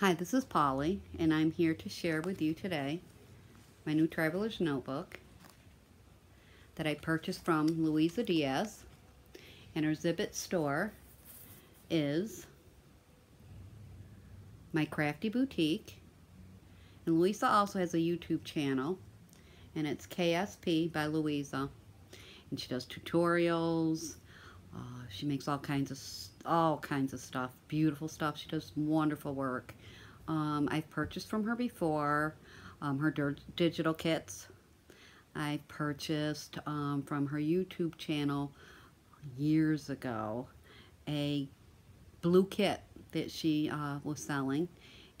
Hi, this is Paulie, and I'm here to share with you today my new Traveler's Notebook that I purchased from Luisa Diaz, and her Zibbet store is My Crafty Boutique, and Luisa also has a YouTube channel, and it's KSP by Luisa, and she does tutorials, uh, she makes all kinds of all kinds of stuff, beautiful stuff. She does wonderful work. Um, I've purchased from her before, um, her digital kits. I purchased um, from her YouTube channel years ago a blue kit that she uh, was selling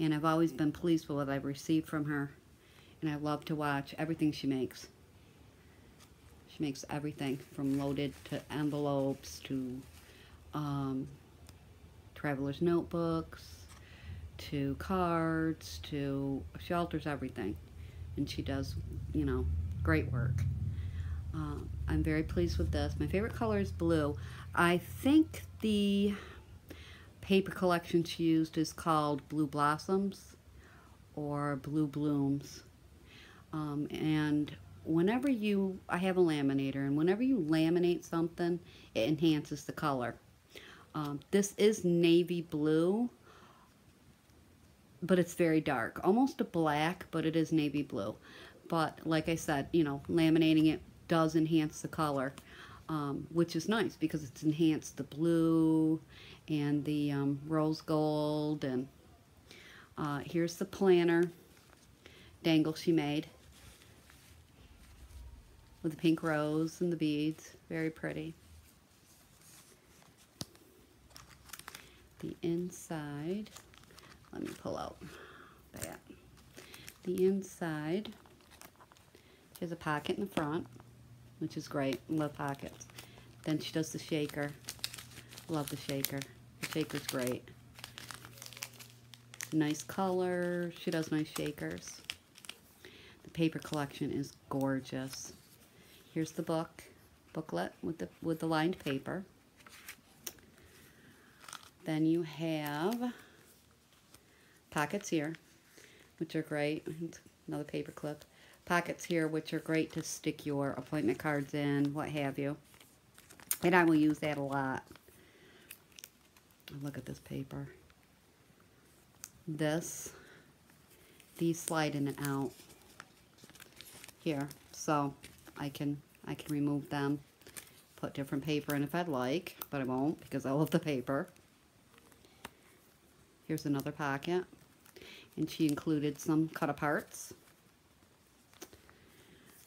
and I've always been pleased with what I've received from her and I love to watch everything she makes. She makes everything from loaded to envelopes to um, traveler's notebooks to cards to shelters, everything. And she does, you know, great work. Uh, I'm very pleased with this. My favorite color is blue. I think the paper collection she used is called Blue Blossoms or Blue Blooms. Um, and whenever you, I have a laminator, and whenever you laminate something, it enhances the color. Um, this is navy blue, but it's very dark. Almost a black, but it is navy blue. But like I said, you know, laminating it does enhance the color, um, which is nice because it's enhanced the blue and the um, rose gold. And uh, here's the planner dangle she made with the pink rose and the beads. Very pretty. The inside let me pull out that. The inside has a pocket in the front, which is great. Love pockets. Then she does the shaker. Love the shaker. The shaker's great. Nice color. She does nice shakers. The paper collection is gorgeous. Here's the book, booklet with the with the lined paper. Then you have pockets here, which are great. Another paper clip. Pockets here, which are great to stick your appointment cards in, what have you. And I will use that a lot. Look at this paper. This, these slide in and out here. So I can I can remove them, put different paper in if I'd like, but I won't because I love the paper. Here's another pocket and she included some cut aparts.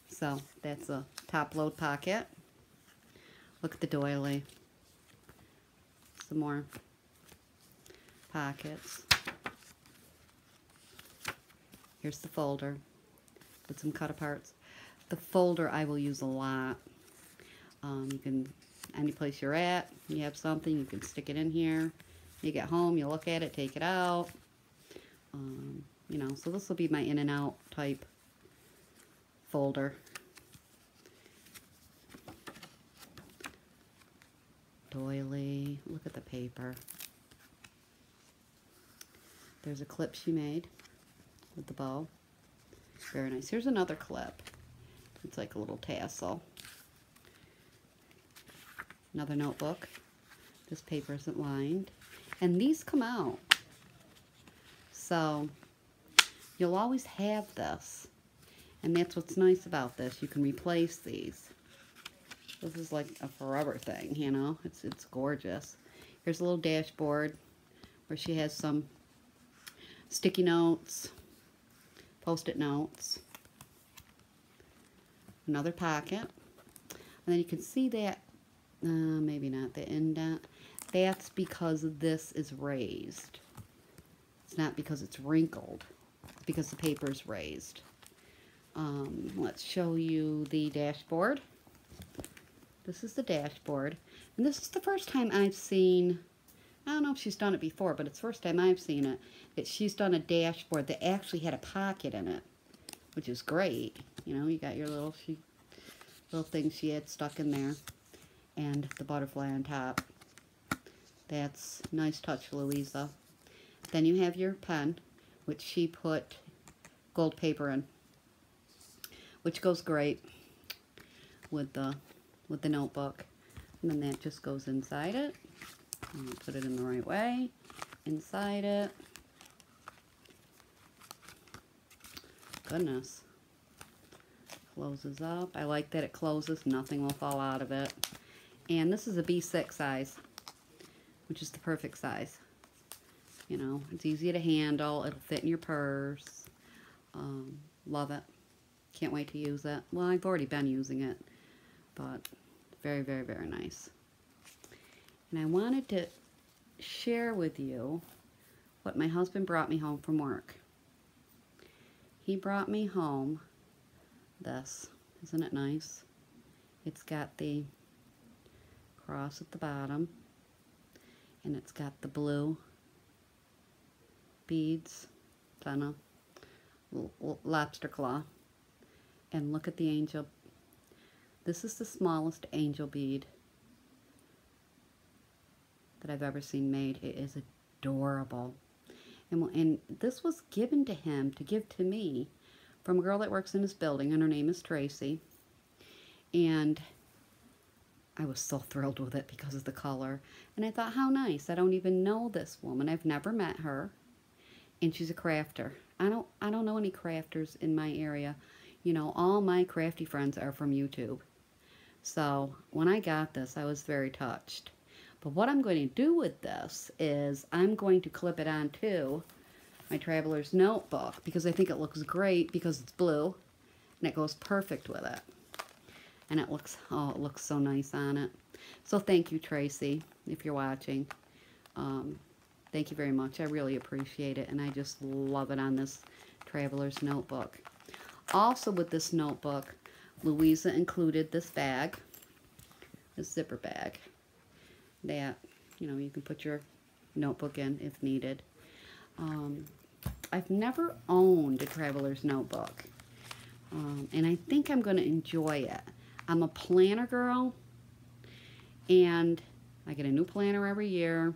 So that's a top load pocket. Look at the doily. Some more pockets. Here's the folder with some cut aparts. The folder I will use a lot. Um, you can, any place you're at, you have something, you can stick it in here. You get home, you look at it, take it out. Um, you know, so this will be my in and out type folder. Doily, look at the paper. There's a clip she made with the bow. Very nice. Here's another clip. It's like a little tassel. Another notebook. This paper isn't lined. And these come out. So you'll always have this. And that's what's nice about this. You can replace these. This is like a forever thing, you know. It's, it's gorgeous. Here's a little dashboard where she has some sticky notes, post-it notes, another pocket. And then you can see that, uh, maybe not the indent. That's because this is raised. It's not because it's wrinkled, it's because the paper is raised. Um, let's show you the dashboard. This is the dashboard. And this is the first time I've seen, I don't know if she's done it before, but it's the first time I've seen it, that she's done a dashboard that actually had a pocket in it, which is great. You know, you got your little, she, little thing she had stuck in there, and the butterfly on top. That's nice touch, Luisa. then you have your pen, which she put gold paper in, which goes great with the with the notebook. And then that just goes inside it. put it in the right way. Inside it. Goodness. Closes up. I like that it closes. Nothing will fall out of it. And this is a B6 size, which is the perfect size. You know, it's easy to handle. It'll fit in your purse. Um, love it. Can't wait to use it. Well, I've already been using it, but very, very, very nice. And I wanted to share with you what my husband brought me home from work. He brought me home this. Isn't it nice? It's got the cross at the bottom and it's got the blue beads on a lobster claw and look at the angel this is the smallest angel bead that I've ever seen made it is adorable and, and this was given to him to give to me from a girl that works in his building and her name is Tracy and I was so thrilled with it because of the color. And I thought, how nice. I don't even know this woman. I've never met her. And she's a crafter. I don't I don't know any crafters in my area. You know, all my crafty friends are from YouTube. So when I got this, I was very touched. But what I'm going to do with this is I'm going to clip it on onto my Traveler's Notebook because I think it looks great because it's blue and it goes perfect with it. And it looks oh it looks so nice on it. So thank you Tracy if you're watching. Um, thank you very much. I really appreciate it and I just love it on this traveler's notebook. Also with this notebook Luisa included this bag this zipper bag that you know you can put your notebook in if needed. Um, I've never owned a traveler's notebook um, and I think I'm going to enjoy it I'm a planner girl, and I get a new planner every year.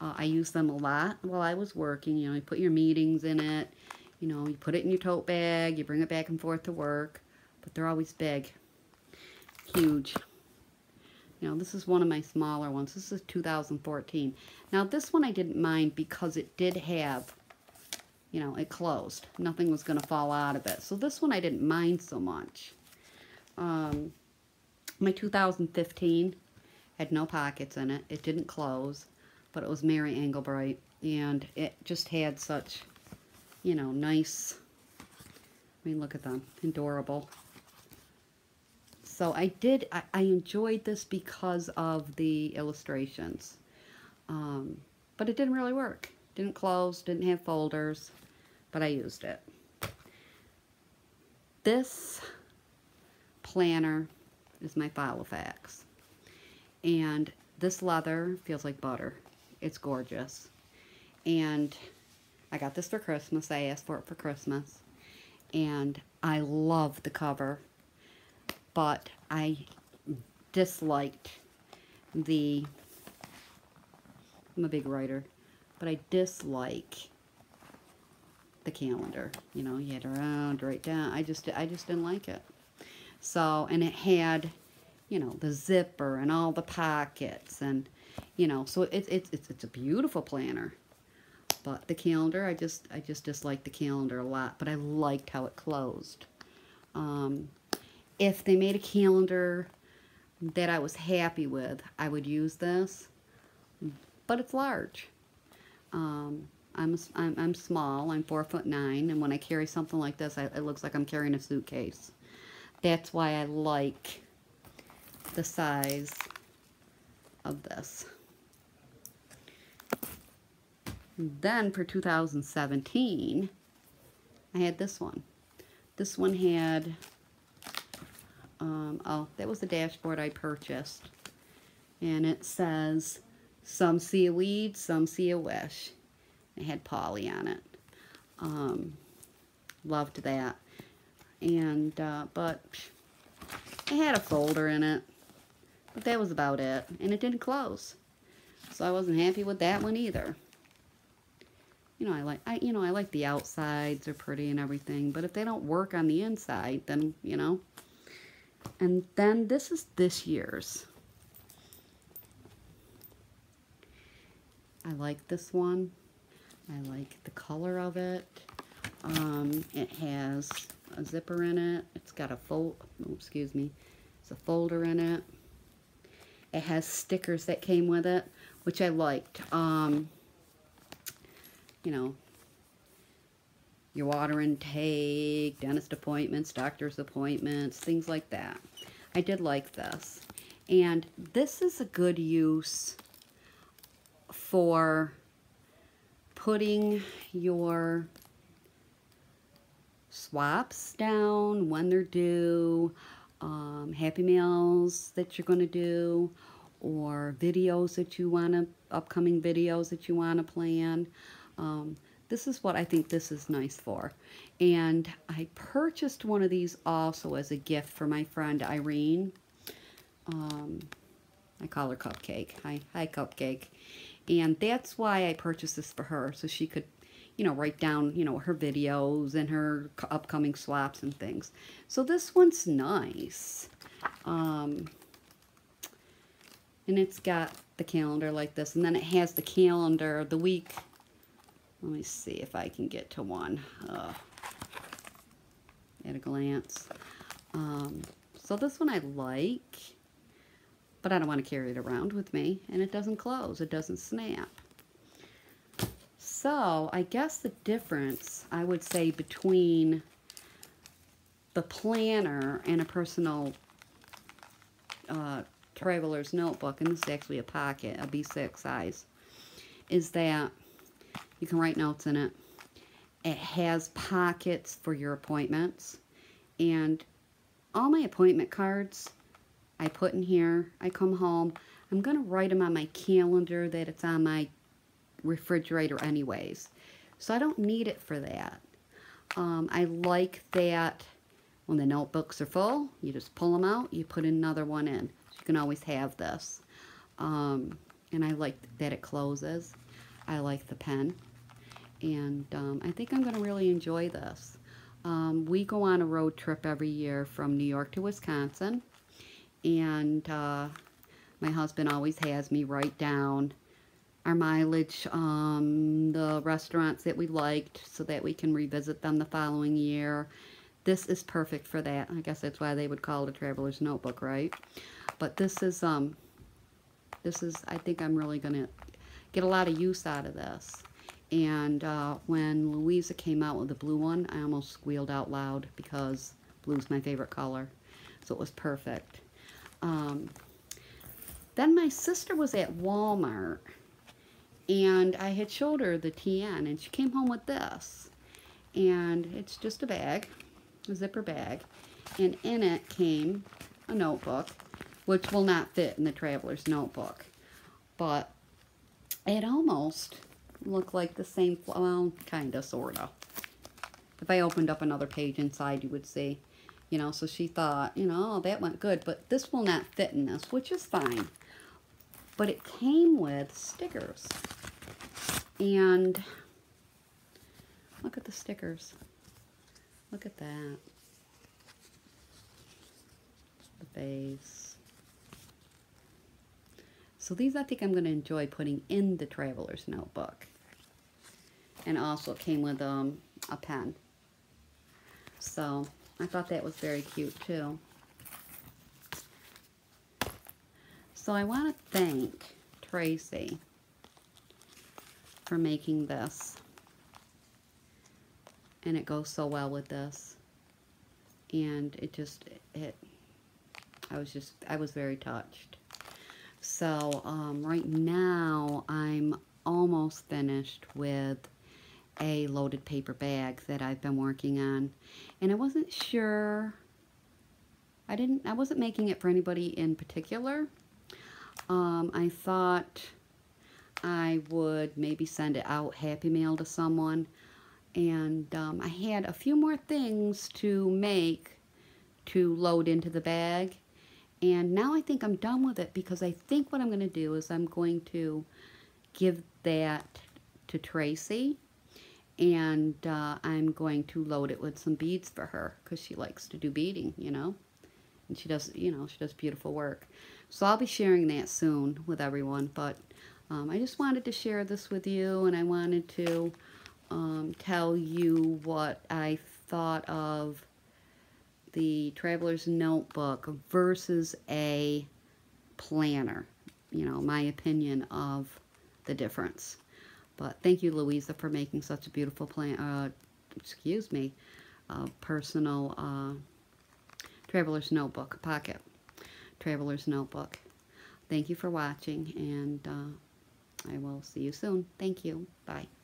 Uh, I use them a lot while I was working. You know, you put your meetings in it. You know, you put it in your tote bag. You bring it back and forth to work. But they're always big. Huge. You know, this is one of my smaller ones. This is 2014. Now, this one I didn't mind because it did have, you know, it closed. Nothing was going to fall out of it. So this one I didn't mind so much. Um, my 2015 had no pockets in it. It didn't close, but it was Mary Engelbreit, and it just had such, you know, nice, I mean, look at them, adorable. So I did, I, I enjoyed this because of the illustrations, um, but it didn't really work. Didn't close, didn't have folders, but I used it. This planner is my Filofax. And this leather feels like butter. It's gorgeous. And I got this for Christmas. I asked for it for Christmas. And I love the cover. But I disliked the... I'm a big writer. But I dislike the calendar. You know, you had to round, write down. I just, I just didn't like it. So, and it had, you know, the zipper and all the pockets and, you know, so it's, it's, it's, it's a beautiful planner. But the calendar, I just, I just disliked the calendar a lot, but I liked how it closed. Um, if they made a calendar that I was happy with, I would use this, but it's large. Um, I'm, I'm, I'm small, I'm four foot nine, and when I carry something like this, I, it looks like I'm carrying a suitcase. That's why I like the size of this. Then for 2017, I had this one. This one had, um, oh, that was the dashboard I purchased. And it says, some see a weed, some see a wish. It had Paulie on it. Um, loved that and uh, but it had a folder in it but that was about it and it didn't close so I wasn't happy with that one either you know, I like, I, you know, I like the outsides are pretty and everything, but if they don't work on the inside, then, you know. And then this is this year's. I like this one. I like the color of it. Um, it has a zipper in it. It's got a fold, oh, excuse me, it's a folder in it. It has stickers that came with it, which I liked. Um, you know, your water intake, dentist appointments, doctor's appointments, things like that. I did like this. And this is a good use for putting your swaps down when they're due, um, happy meals that you're going to do, or videos that you want to, upcoming videos that you want to plan. Um, this is what I think this is nice for. And I purchased one of these also as a gift for my friend Irene. Um, I call her Cupcake. Hi, hi Cupcake. And that's why I purchased this for her, so she could, you know, write down, you know, her videos and her upcoming swaps and things. So this one's nice. Um, and it's got the calendar like this, and then it has the calendar, of the week let me see if I can get to one uh, at a glance. Um, so this one I like, but I don't want to carry it around with me, and it doesn't close. It doesn't snap. So I guess the difference, I would say, between the planner and a personal uh, traveler's notebook, and this is actually a pocket, a B6 size, is that you can write notes in it. It has pockets for your appointments. And all my appointment cards I put in here. I come home. I'm going to write them on my calendar that it's on my refrigerator anyways. So I don't need it for that. Um, I like that when the notebooks are full, you just pull them out, you put another one in. You can always have this. Um, and I like that it closes. I like the pen. And um, I think I'm going to really enjoy this. Um, we go on a road trip every year from New York to Wisconsin. And uh, my husband always has me write down our mileage, um, the restaurants that we liked so that we can revisit them the following year. This is perfect for that. I guess that's why they would call it a traveler's notebook, right? But this is, um, this is, I think I'm really going to get a lot of use out of this. And uh, when Luisa came out with the blue one, I almost squealed out loud because blue's my favorite color. So it was perfect. Um, then my sister was at Walmart and I had showed her the TN and she came home with this. And it's just a bag, a zipper bag. And in it came a notebook, which will not fit in the traveler's notebook. But it almost looked like the same, well, kind of, sort of. If I opened up another page inside, you would see, you know, so she thought, you know, oh, that went good, but this will not fit in this, which is fine. But it came with stickers. And look at the stickers. Look at that. The face. So these I think I'm going to enjoy putting in the traveler's notebook. And also came with um, a pen. So I thought that was very cute too. So I want to thank Tracy for making this. And it goes so well with this. And it just, it, I was just, I was very touched. So um, right now I'm almost finished with a loaded paper bag that I've been working on. And I wasn't sure, I didn't, I wasn't making it for anybody in particular. Um, I thought I would maybe send it out Happy Mail to someone. And um, I had a few more things to make to load into the bag. And now I think I'm done with it because I think what I'm going to do is I'm going to give that to Tracy and uh, I'm going to load it with some beads for her because she likes to do beading, you know. And she does, you know, she does beautiful work. So I'll be sharing that soon with everyone. But um, I just wanted to share this with you, and I wanted to um, tell you what I thought of the Traveler's Notebook versus a planner. You know, my opinion of the difference. But thank you, Luisa, for making such a beautiful plan. Uh, excuse me, uh, personal uh, Traveler's Notebook pocket. Traveler's Notebook. Thank you for watching, and uh, I will see you soon. Thank you. Bye.